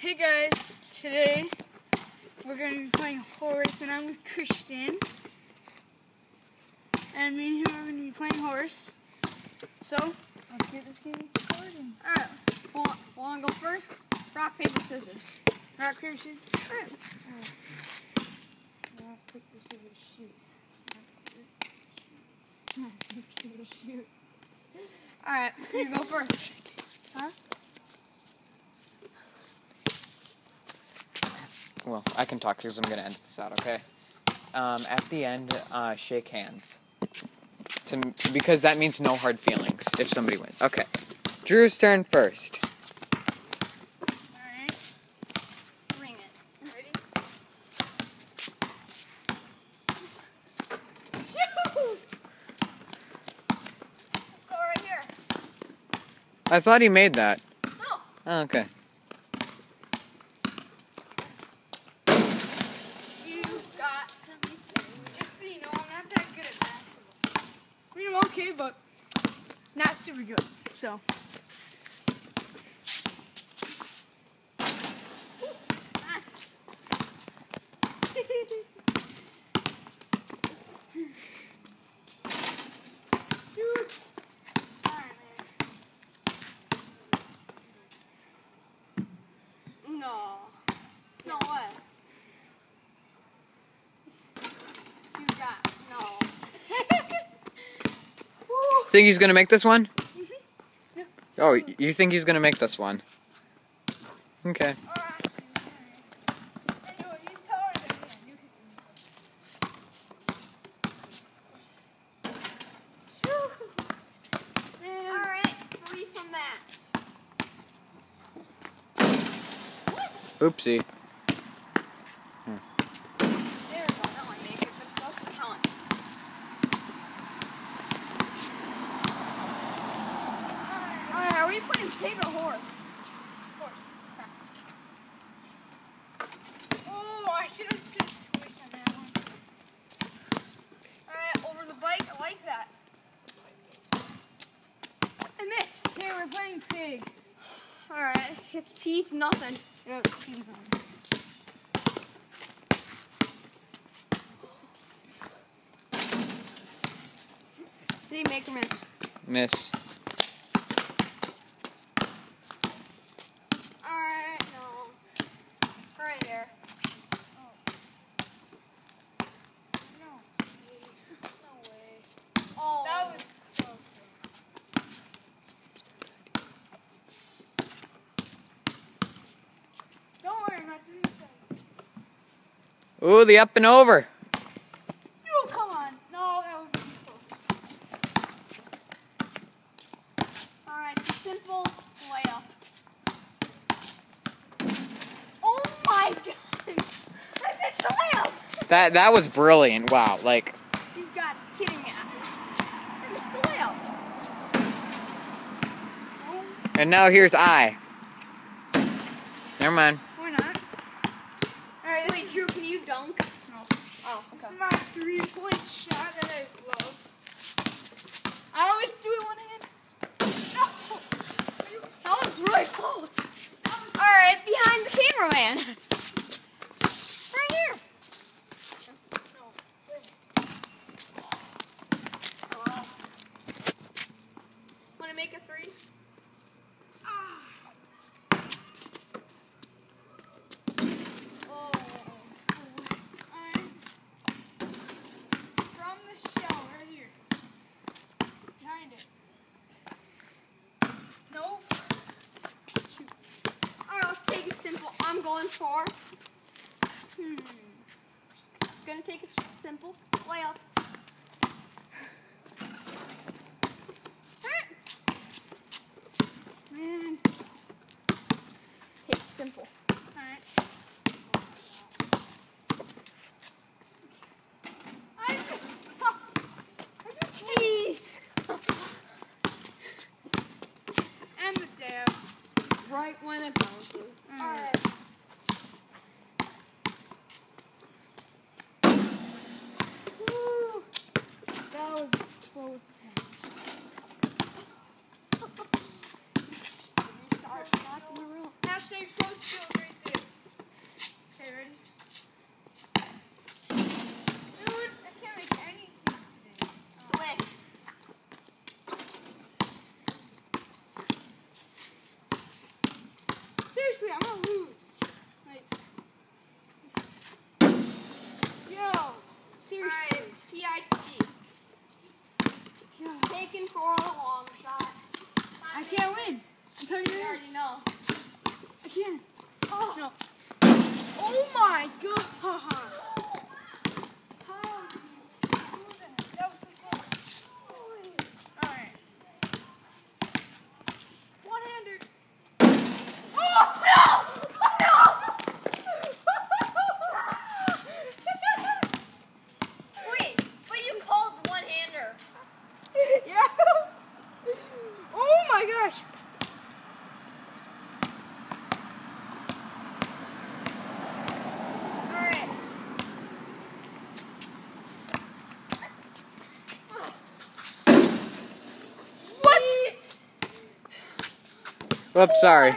Hey guys, today we're going to be playing horse and I'm with Christian. And me and him are going to be playing horse. So, let's get this game started. Alright, want to go first? Rock, paper, scissors. Rock, paper, scissors. Alright. Rock, paper, scissors, shoot. Rock, paper, scissors, shoot. Alright, you go first. Huh? Well, I can talk because I'm going to end this out, okay? Um, at the end, uh, shake hands. To, because that means no hard feelings if somebody wins. Okay. Drew's turn first. Alright, Ring it. ready? Shoot! Let's go right here. I thought he made that. No. Oh, okay. You got to be kidding me. Just so you know, I'm not that good at basketball. I mean, I'm okay, but not super good. So, Nice. shoot! Alright, man. No. No way. You got no. Think he's going to make this one? Mm-hmm. Yeah. Oh, you think he's going to make this one? Okay. Alright. Anyway, he's taller than me. You can- Man. Alright, free from that. Oopsie. There we go. Now I make it, but it doesn't count. Alright, are we playing pig or horse? Horse. Oh, I should have said squish on that one. Alright, over the bike. I like that. I missed. Okay, we're playing pig. Alright, it's Pete, nothing. Yep, ping pong. Did he make or miss? Miss. Alright, no. Right here. No. No way. Oh. That was close. Don't worry, I'm not doing that. Ooh, the up and over. Oh, come on. No, that was close. Alright, simple layup. Oh my god! I missed the layup! That that was brilliant. Wow. Like, You got kidding me. I missed the layup. and now here's I. Never mind. We're not. Alright, this, Wait, Drew, can you dunk? no. Oh, this okay. is my three point shot that I love. I always do it one hand. No! That was really close. Alright, behind the cameraman. Right here. Want to make a three? Oh. I'm from the shell right here. Behind it. Nope. Alright, let's take it simple. For. Hmm. Gonna take it simple. Way up. Man. Take it simple. Alright. I I just please. and the dab. Right when it bounces. Alright. Woo. taken for a long shot. I can't win. I'm turning you already know. I can't. Oh. No. oh my god. Whoops, sorry.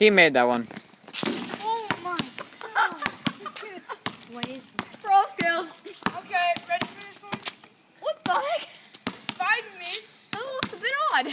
He made that one. Oh my god. What is that? Pro skills. Okay, ready for this one? What the heck? Five miss. That looks a bit odd.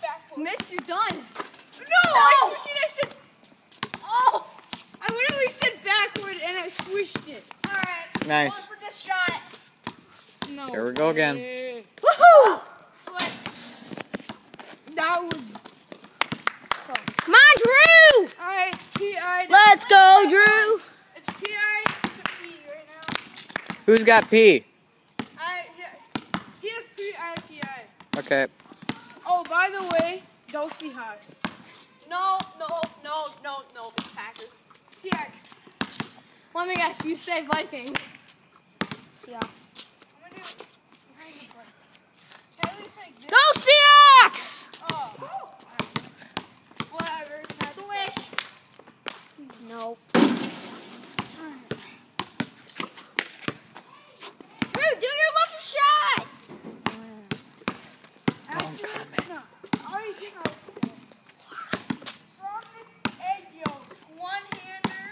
Backboard. Miss, you're done. No! No! I swished it. I said. Oh. I literally said backward and I swished it. All right. Nice. Going for this shot. No. Here we go again. Woohoo! Switch. That was. Come on, Drew. Alright, it's PI. Let's go, Drew. It's PI to P right now. Who's got P? I, he has PI, PI. Okay. Oh, by the way, go Seahawks. No, no, no, no, no. It's Packers. Seahawks. Let me guess. You say Vikings. Yeah. I'm gonna do behind the plate. Can I at least make this? Go Seahawks! Whatever. Swish. Nope. Drew, do your lucky shot. Don't comment. No. I already did my- From this egg yolk, one-hander.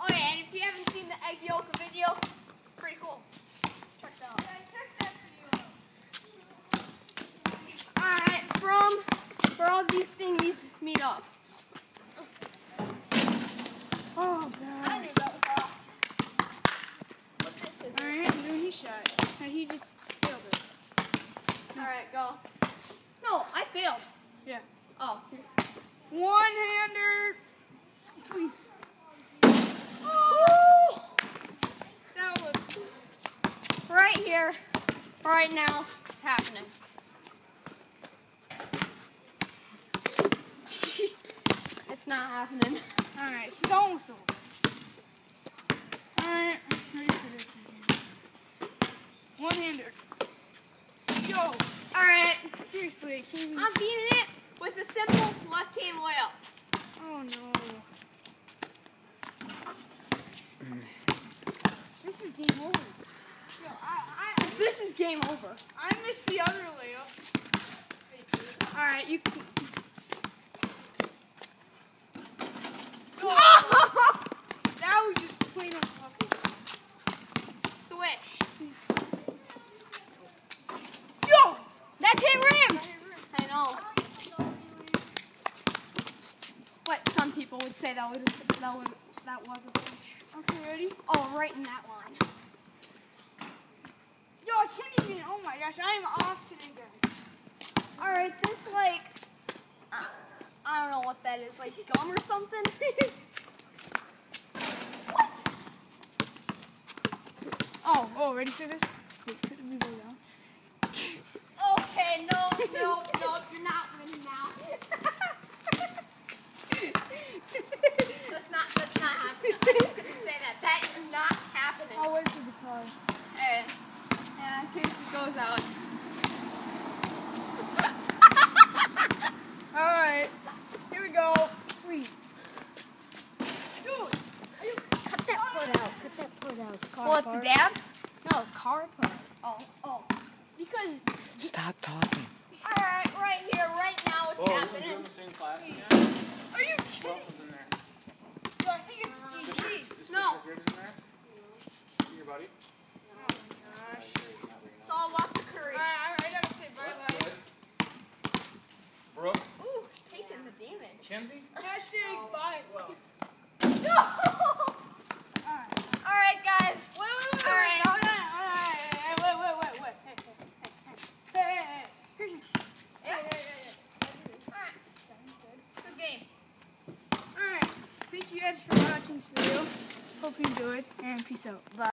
Oh yeah, and if you haven't seen the egg yolk video, pretty cool. Check that out. Yeah, check that video out. Alright, from where all these thingies meet up. Oh, I God. knew that was off. What this is. Alright, no, he shot. And he just failed it. Alright, go. No, I failed. Yeah. Oh. One-hander. Please. That was Right here, right now, it's happening. It's not happening. Alright, stone sword. Alright, ready for this one. One-hander. Yo, Alright, seriously, can't even... I'm beating it with a simple left hand layup. Oh no. This is game over. Yo, I, I, This is game over. I missed the other layup. Alright, you can. That was just plain old fucking. Switch. Yo! That's hit rim! I know. What some people would say that was a, that was that was a switch. Okay, ready? Oh, right in that line. Yo, I can't even. Oh my gosh, I am off today, guys. All right, this like I don't know what that is, like gum or something. Oh, oh, ready for this? Wait, go down. okay, no, no, no, you're not winning now. That's not that's not happening. I'm gonna say that that is not happening. I'll wait for the call. Alright. Yeah, in case it goes out. Alright, here we go. Three. Dude, Cut that part out. Cut that part out. Car what, part? the dad? No, car part. Oh, oh. Because, Stop talking. Alright, right here, right now it's Oh, happening. in the same class again? are you Who kidding? else is in there? Yo, I think it's GG. Is No. Mr. Gibbs in there? Your buddy? Oh my gosh. It's all about the curry. I, I, I gotta say bye bye. Brooke? Ooh, taking the damage. Kenzie? Hashtag